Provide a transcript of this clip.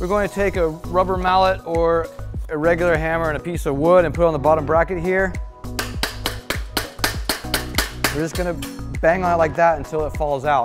We're going to take a rubber mallet or a regular hammer and a piece of wood and put it on the bottom bracket here. We're just gonna bang on it like that until it falls out.